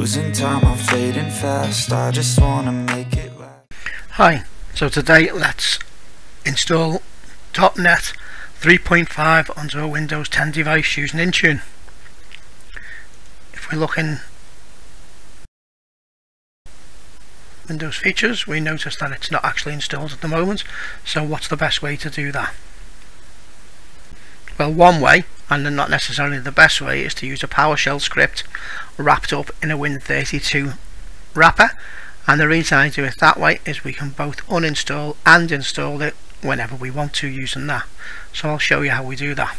Losing time, I'm fading fast I just wanna make it last Hi, so today let's install .NET 3.5 onto a Windows 10 device using Intune. If we look in Windows features we notice that it's not actually installed at the moment so what's the best way to do that? Well one way and not necessarily the best way is to use a PowerShell script wrapped up in a Win32 wrapper and the reason I do it that way is we can both uninstall and install it whenever we want to using that so I'll show you how we do that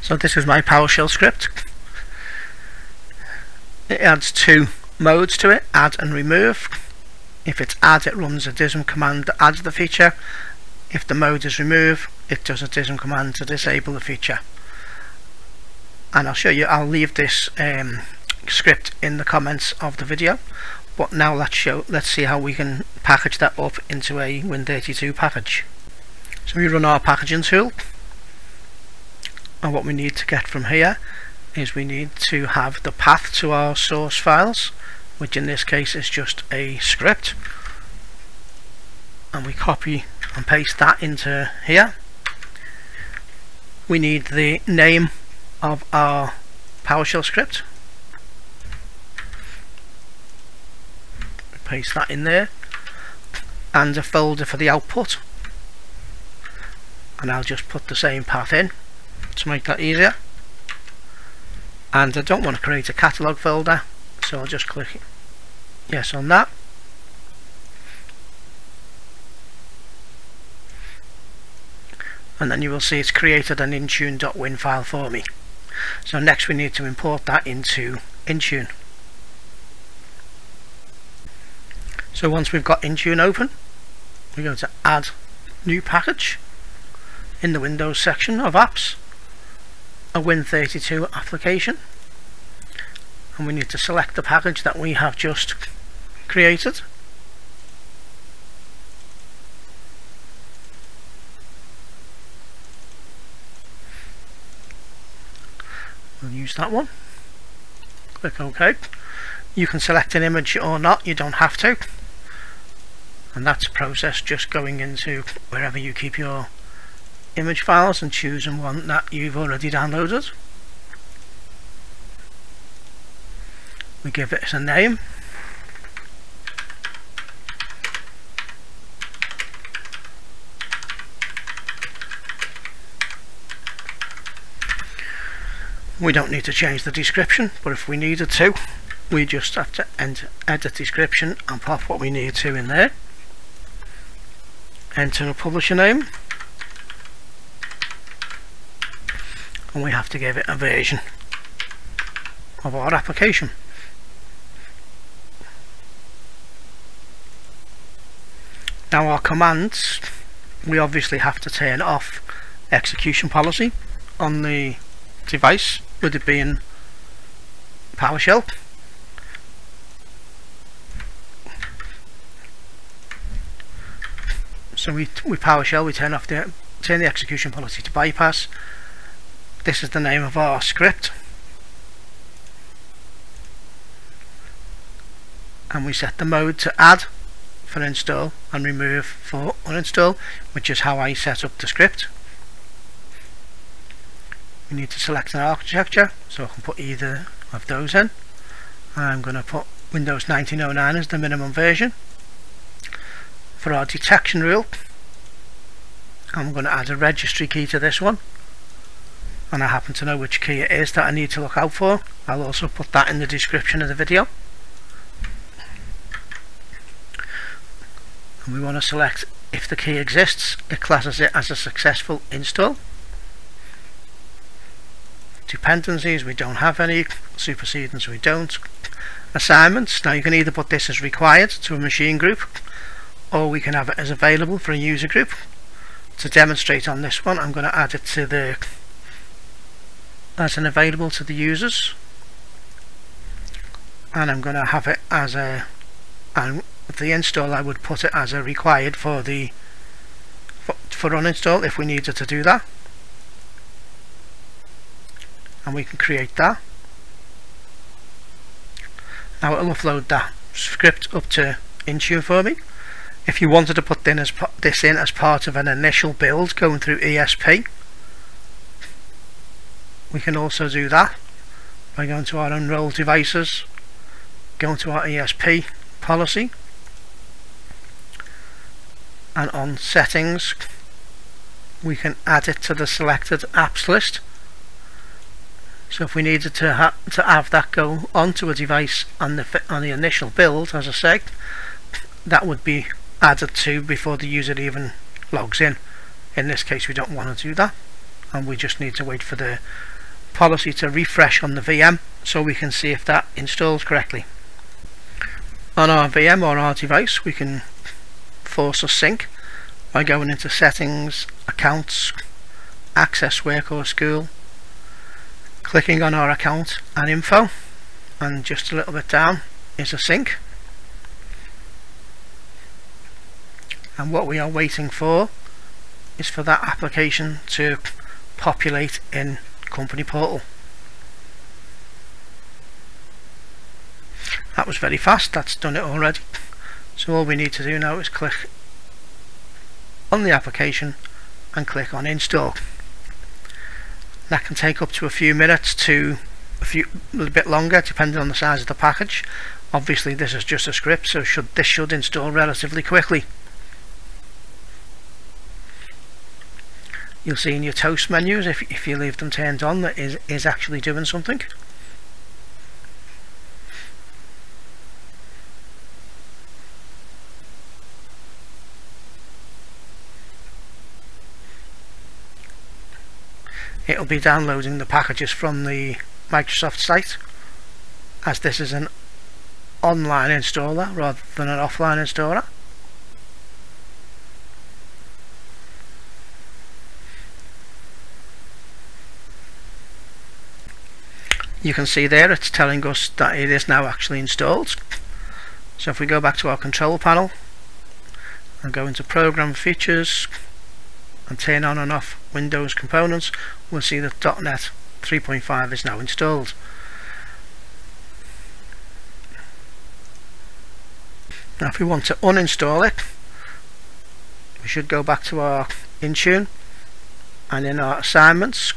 so this is my PowerShell script it adds two modes to it, add and remove. If it's add it runs a dism command that adds the feature. If the mode is remove it does a dism command to disable the feature. And I'll show you, I'll leave this um, script in the comments of the video. But now let's show, let's see how we can package that up into a Win32 package. So we run our packaging tool and what we need to get from here is we need to have the path to our source files which in this case is just a script and we copy and paste that into here we need the name of our PowerShell script. Paste that in there. And a folder for the output. And I'll just put the same path in to make that easier. And I don't want to create a catalog folder so I'll just click yes on that. And then you will see it's created an intune.win file for me so next we need to import that into Intune. So once we've got Intune open we go to add new package in the Windows section of apps a Win32 application. And we need to select the package that we have just created we'll use that one. Click OK. You can select an image or not you don't have to. And that's a process just going into wherever you keep your image files and choosing one that you've already downloaded. We give it a name we don't need to change the description but if we needed to we just have to enter edit description and pop what we need to in there. Enter a publisher name. And we have to give it a version of our application. Now our commands, we obviously have to turn off execution policy on the device with it being PowerShell. So we with PowerShell we turn off the turn the execution policy to bypass. This is the name of our script. And we set the mode to add for install and remove for uninstall which is how I set up the script we need to select an architecture. So I can put either of those in. I'm going to put Windows 1909 as the minimum version. For our detection rule I'm going to add a registry key to this one. And I happen to know which key it is that I need to look out for. I'll also put that in the description of the video. And we want to select if the key exists it classes it as a successful install dependencies we don't have any supersedence we don't. Assignments now you can either put this as required to a machine group or we can have it as available for a user group. To demonstrate on this one I'm going to add it to the as an available to the users. And I'm going to have it as a and the install I would put it as a required for the for, for uninstall if we needed to do that and we can create that Now it'll upload that script up to Intune for me. If you wanted to put this in as part of an initial build going through ESP, we can also do that by going to our enroll devices, going to our ESP policy, and on settings we can add it to the selected apps list so if we needed to, ha to have that go onto a device on the, on the initial build as I said that would be added to before the user even logs in. In this case we don't want to do that and we just need to wait for the policy to refresh on the VM so we can see if that installs correctly. On our VM or our device we can force a sync by going into settings, accounts, access work or school, clicking on our account and info and just a little bit down is a sync. And what we are waiting for is for that application to populate in company portal. That was very fast that's done it already. So all we need to do now is click on the application and click on install. That can take up to a few minutes to a few a little bit longer depending on the size of the package. Obviously this is just a script so should this should install relatively quickly. You'll see in your toast menus if, if you leave them turned on that is, is actually doing something. It'll be downloading the packages from the Microsoft site as this is an online installer rather than an offline installer. You can see there it's telling us that it is now actually installed. So if we go back to our control panel and go into program features and turn on and off Windows components we'll see that .NET 3.5 is now installed. Now if we want to uninstall it we should go back to our Intune and in our assignments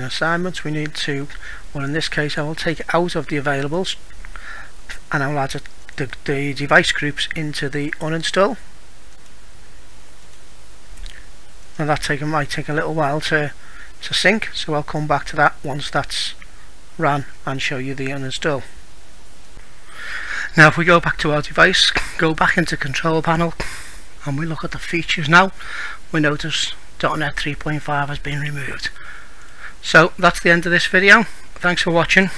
in assignments we need to well in this case I will take it out of the availables and I'll add the, the device groups into the uninstall. Now that take, might take a little while to, to sync so I'll come back to that once that's ran and show you the uninstall. Now if we go back to our device go back into control panel and we look at the features now. We notice .NET 3.5 has been removed so that's the end of this video. Thanks for watching